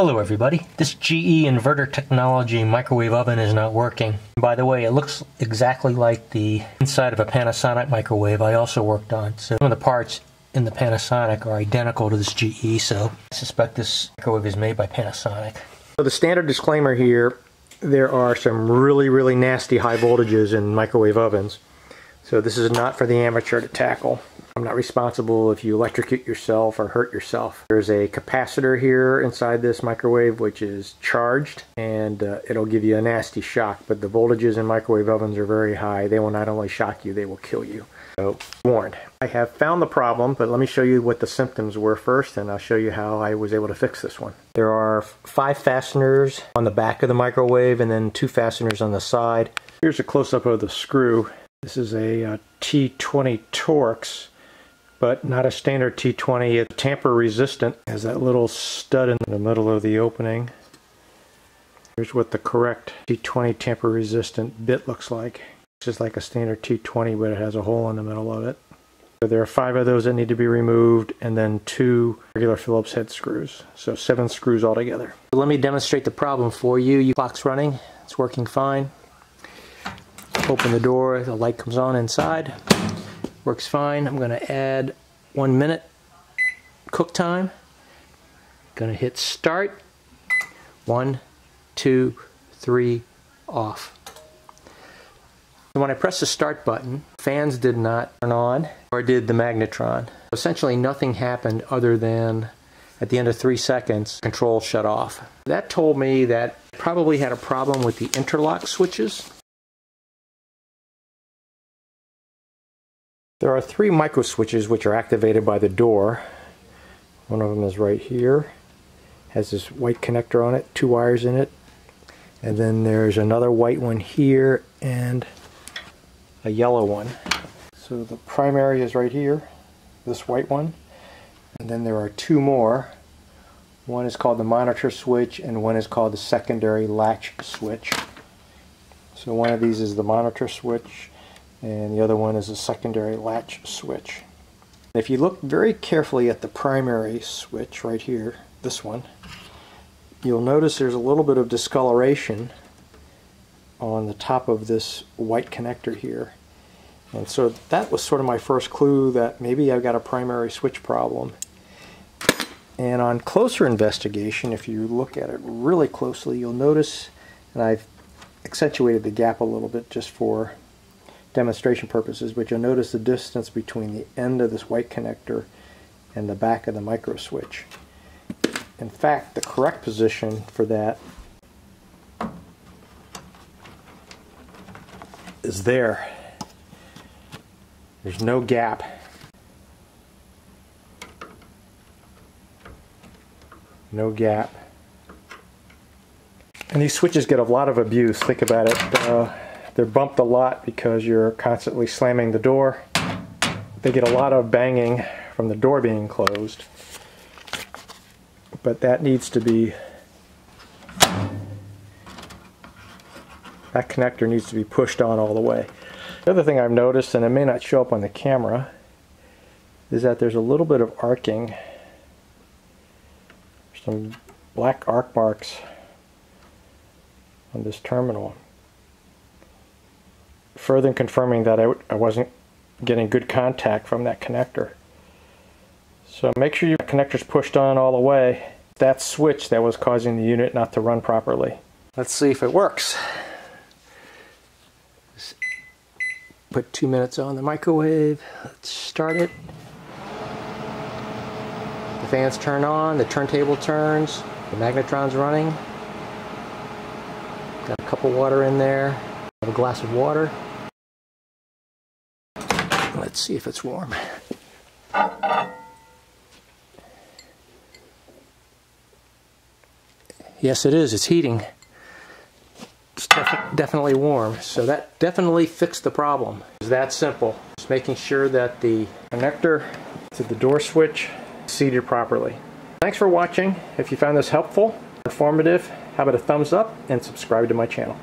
Hello everybody, this GE inverter technology microwave oven is not working. By the way, it looks exactly like the inside of a Panasonic microwave I also worked on. So some of the parts in the Panasonic are identical to this GE, so I suspect this microwave is made by Panasonic. So the standard disclaimer here, there are some really, really nasty high voltages in microwave ovens. So this is not for the amateur to tackle. I'm not responsible if you electrocute yourself or hurt yourself. There's a capacitor here inside this microwave which is charged and uh, it'll give you a nasty shock but the voltages in microwave ovens are very high. They will not only shock you, they will kill you. So warned. I have found the problem but let me show you what the symptoms were first and I'll show you how I was able to fix this one. There are five fasteners on the back of the microwave and then two fasteners on the side. Here's a close-up of the screw. This is a uh, T20 Torx but not a standard T20. It's tamper resistant. It has that little stud in the middle of the opening. Here's what the correct T20 tamper resistant bit looks like. It's just like a standard T20 but it has a hole in the middle of it. So there are five of those that need to be removed and then two regular Phillips head screws. So seven screws altogether. So let me demonstrate the problem for you. You clock's running. It's working fine. Open the door. The light comes on inside. Works fine. I'm going to add one minute cook time. Going to hit start. One, two, three, off. when I press the start button, fans did not turn on, or did the magnetron. Essentially nothing happened other than at the end of three seconds, control shut off. That told me that probably had a problem with the interlock switches. There are three micro switches which are activated by the door. One of them is right here. Has this white connector on it, two wires in it. And then there's another white one here and a yellow one. So the primary is right here, this white one. And then there are two more. One is called the monitor switch and one is called the secondary latch switch. So one of these is the monitor switch and the other one is a secondary latch switch. If you look very carefully at the primary switch right here, this one, you'll notice there's a little bit of discoloration on the top of this white connector here. And so that was sort of my first clue that maybe I've got a primary switch problem. And on closer investigation, if you look at it really closely, you'll notice, and I've accentuated the gap a little bit just for demonstration purposes, but you'll notice the distance between the end of this white connector and the back of the micro switch. In fact, the correct position for that is there. There's no gap. No gap. And these switches get a lot of abuse. Think about it. Uh, they're bumped a lot because you're constantly slamming the door. They get a lot of banging from the door being closed. But that needs to be, that connector needs to be pushed on all the way. The other thing I've noticed, and it may not show up on the camera, is that there's a little bit of arcing. Some black arc marks on this terminal further confirming that I, I wasn't getting good contact from that connector. So make sure your connector's pushed on all the way. That switch that was causing the unit not to run properly. Let's see if it works. put two minutes on the microwave. Let's start it. The fans turn on, the turntable turns, the magnetron's running. Got a cup of water in there. Have a glass of water. Let's see if it's warm. Yes, it is. It's heating. It's def definitely warm. So that definitely fixed the problem. It's that simple. Just making sure that the connector to the door switch seated properly. Thanks for watching. If you found this helpful, informative, how about a thumbs up and subscribe to my channel.